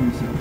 Massachusetts.